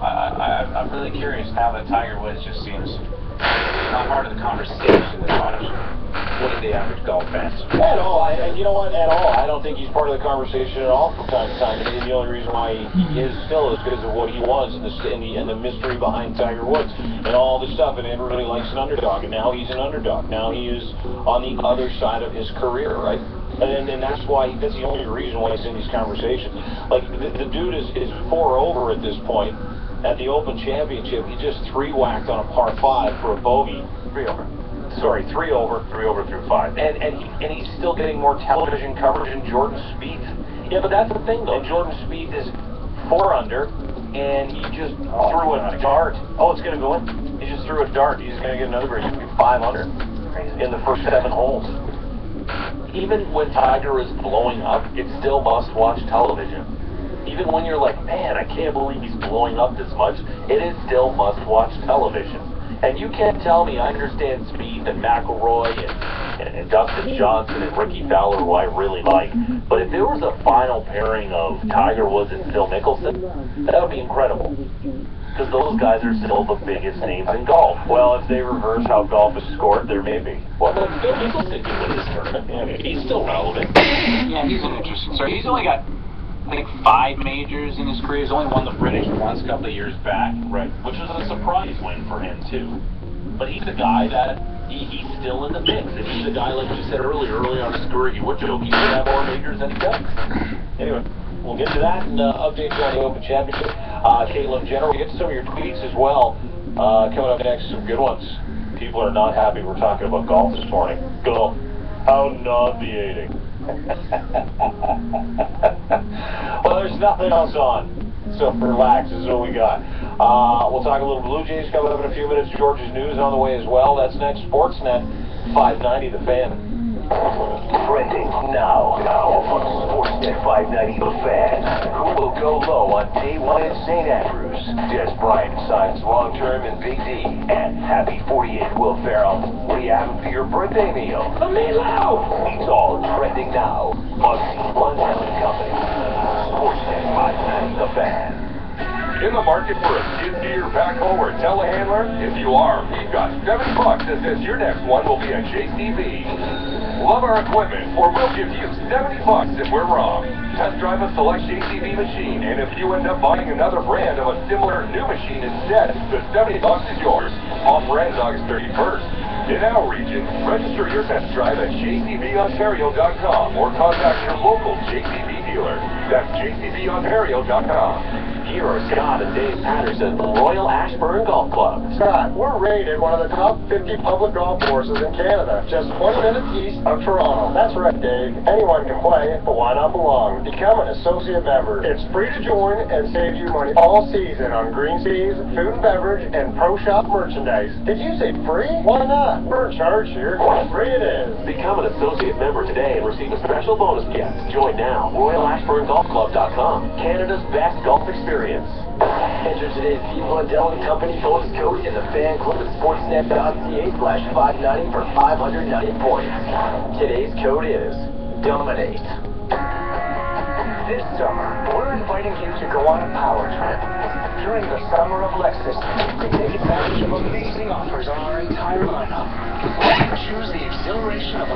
I, I, I'm really curious now that Tiger Woods just seems not part of the conversation as much. What are the average golf fans? At all. I, and you know what? At all. I don't think he's part of the conversation at all from time to time. And the only reason why he is still is because of what he was and the, and the, and the mystery behind Tiger Woods and all this stuff. And everybody likes an underdog. And now he's an underdog. Now he is on the other side of his career, right? And, and that's why, that's the only reason why he's in these conversations. Like, the, the dude is, is four over at this point at the Open Championship. He just three-whacked on a par five for a bogey. Three over. Sorry, three over. Three over through five. And and, he, and he's still getting more television coverage than Jordan Spieth. Yeah, but that's the thing, though. And Jordan Spieth is four under, and he just Oh, threw a dart. Oh, it's going to go in. He just threw a dart. He's going to get another. He's going to be five under in the first seven holes. Even when Tiger is blowing up, it's still must-watch television. Even when you're like, man, I can't believe he's blowing up this much, it is still must-watch television. And you can't tell me I understand Spieth and McIlroy and, and, and Dustin Johnson and Rickie Fowler, who I really like. But if there was a final pairing of Tiger Woods and Phil Mickelson, that would be incredible. Because those guys are still the biggest names in golf. Well, if they reverse how golf is scored, there may be. Well, Phil Mickelson can win this tournament. Yeah, he's still relevant. Yeah, he's an interesting story. He's only got, I think, five majors in his career. He's only won the British once a couple of years back. Right. Which was a surprise win for him, too. But he's a guy that he, he's still in the mix. And he's a guy, like you said earlier, earlier on his career, you would joke he should have more majors than he does. Anyway, we'll get to that and uh, update you on the Open Championship. Uh, Caitlin Jenner, we'll get to some of your tweets as well. Uh, coming up next, some good ones. People are not happy we're talking about golf this morning. Go. How nauseating. well, there's nothing else on. So relax, this is what we got. Uh, we'll talk a little Blue Jays coming up in a few minutes. George's news on the way as well. That's next. Sportsnet 590, the fan. Trending now. Now on Sportsnet 590 The Fan. Who will go low on day one in St. Andrews? Dez Bryant signs long term in Big D. And happy 48 Will Ferrell. What do you have for your birthday meal? A meatloaf! It's all trending now on C1 Company. Sportsnet 590 In the market for a skid steer, backhoe, or telehandler? If you are, we've got seven bucks that says your next one will be a JCB. Love our equipment, or we'll give you 70 bucks if we're wrong. Test drive a select JCB machine, and if you end up buying another brand of a similar new machine instead, the 70 bucks is yours. Offer ends August 31st. In our region, register your test drive at jcbontario.com or contact your local JCB. That's jcbontario.com. Here are Scott and Dave Patterson from Royal Ashburn Golf Club. Scott, we're rated one of the top 50 public golf courses in Canada, just 20 minutes east of Toronto. That's right, Dave. Anyone can play, but why not belong? Become an associate member. It's free to join and saves you money all season on green teas, food and beverage, and pro shop merchandise. Did you say free? Why not? We're in charge here. Free it is. Become an associate member today and receive a special bonus gift. Join now. RoyalAshburnGolfClub.com. Canada's best golf experience. Enter today's People and Dell and Company bonus code in the fan club at sportsnet.ca slash 590 for 590 points. Today's code is DOMINATE. This summer, we're inviting you to go on a power trip. During the summer of Lexus, take advantage of amazing offers on our entire lineup. Choose the exhilaration of a